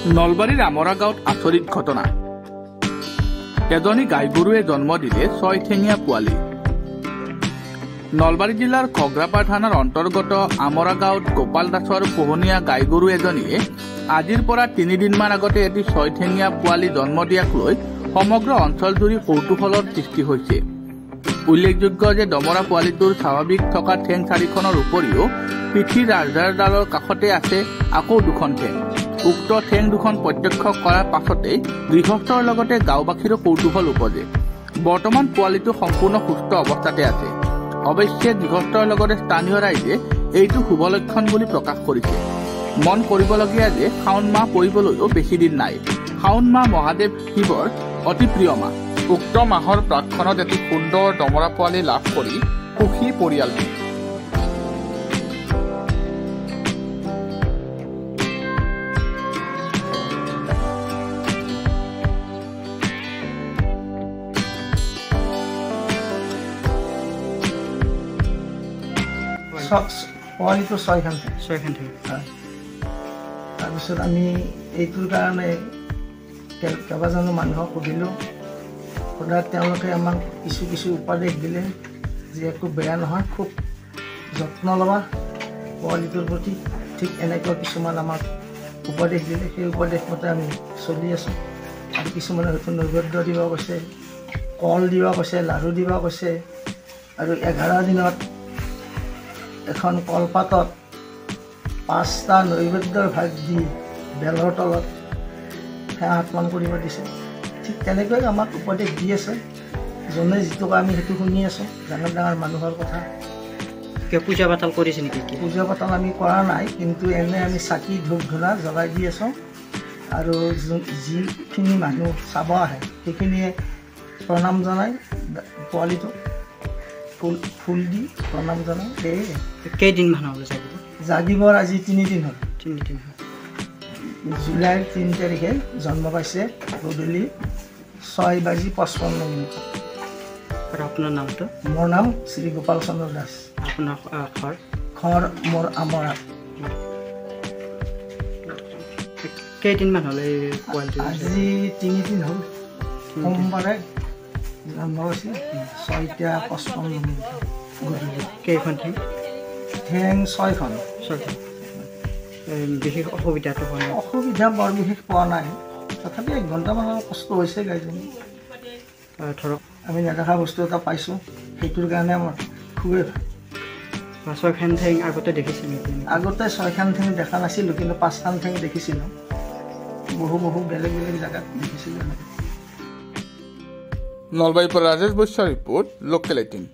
নলবাৰীৰ আমৰা গাঁৱত আচৰিত ঘটনা। এজনী গাই গৰুৱে জন্ম দিলে ছয়ঠেঙীয়া পোৱালি। নলবাৰী জিলাৰ খগ্ৰাপাৰ থানাৰ অন্তৰ্গত আমৰা গাঁৱত গোপাল দাসৰ পোহনীয়া গাই গৰু এজনীয়ে আজিৰ পৰা তিনিদিনমান আগতে এটি ছয়ঠেঙীয়া পোৱালি জন্ম দিয়াক লৈ সমগ্ৰ অঞ্চলজুৰি কৌতূহলৰ সৃষ্টি হৈছে। উল্লেখযোগ্য যে দমৰা পোৱালিটোৰ স্বাভাৱিক থকা ঠেং চাৰিখনৰ উপৰিও পিঠিৰ ৰাজহাৰডালৰ কাষতে আছে আকৌ দুখন ঠেং। উক্ত ঠেং দুখন প্ৰত্যক্ষ কৰাৰ পাছতেই গৃহস্থৰ লগতে গাঁওবাসীৰো কৌতূহল উপজে। বৰ্তমান পোৱালিটো সম্পূৰ্ণ সুস্থ অৱস্থাতে আছে। অৱশ্যে গৃহস্থৰ লগতে স্থানীয় ৰাইজে এইটো শুভ লক্ষণ বুলি প্ৰকাশ কৰিছে। মন কৰিবলগীয়া যে শাওণ মাহ পৰিবলৈও বেছি দিন নাই। শাওণ মাহ মহাদেৱ শিৱৰ অতি প্ৰিয় মাহ। উক্ত মাহৰ প্ৰাকখনত এটি সুন্দৰ দমৰা পোৱালি লাভ কৰি সুখী পৰিয়ালটো। পোৱালিটো ছয়খান ছয়খান থাকে হয়। তাৰপিছত আমি এইটোৰ কাৰণে কেইবাজনো মানুহক সুধিলোঁ। সোধাত তেওঁলোকে আমাক কিছু কিছু উপদেশ দিলে যে একো বেয়া নহয় খুব যত্ন ল'বা। পোৱালিটোৰ প্ৰতি ঠিক এনেকুৱা কিছুমান আমাক উপদেশ দিলে। সেই উপদেশ মতে আমি চলি আছোঁ। আৰু কিছুমানে হয়তো নৈবেদ্য দিব কৈছে কল দিব কৈছে লাড়ু দিব কৈছে। আৰু এঘাৰ দিনত এখন কলপাতত পাঁচটা নৈবেদ্যৰ ভাগ দি বেলৰ তলত সেৱা আত্মন কৰিব দিছে। ঠিক তেনেকৈ আমাক উপদেশ দি আছে। যোনে যিটো কয় আমি সেইটো শুনি আছোঁ ডাঙৰ ডাঙৰ মানুহৰ কথা। পূজা পাতল কৰিছে নেকি? পূজা পাতল আমি কৰা নাই কিন্তু এনে আমি চাকি ধূপ ধূনা জ্বলাই দি আছোঁ। আৰু যিখিনি মানুহ চাব আহে সেইখিনিয়ে প্ৰণাম জনাই পোৱালিটোক। ফুল ফুল দি প্ৰণাম জনাই সেয়ে কেইদিনমান হ'ল যাব জাগিবৰ আজি তিনিদিন হ'ল। তিনিদিন হ'ল। জুলাইৰ তিনি তাৰিখে জন্ম পাইছে গধূলি ছয় বাজি পঁচপন্ন মিনিট। আৰু আপোনাৰ নামটো? মোৰ নাম শ্ৰী গোপাল চন্দ্ৰ দাস। আপোনাৰ ঘৰ? ঘৰ মোৰ আমৰা। কেইদিনমান হ'ল এই পোৱালিটো আজি তিনিদিন হ'ল। সোমবাৰে ছয়টা পঁচপন্ন গধূলি। কেইখন ঠাই ঠেং ছয়খন। ছয়খন। বিশেষ অসুবিধাটো হোৱা নাই? অসুবিধা বৰ বিশেষ পোৱা নাই। তথাপি এক ঘণ্টামানৰ কষ্ট হৈছে গাইজনী। ধৰক। আমি নেদেখা বস্তু এটা পাইছোঁ। সেইটোৰ কাৰণে আমাৰ খুবেই ভাল। ছয়খন ঠাই আগতে দেখিছে নেকি আগতে ছয়খান ঠেং দেখা নাছিলোঁ কিন্তু পাঁচখান ঠেং দেখিছিলোঁ। বহু বহু বেলেগ বেলেগ জেগাত দেখিছিলোঁ। নলবাড়ী পর রাজেশ বৈশ্য রিপোর্ট লোকাল এটিন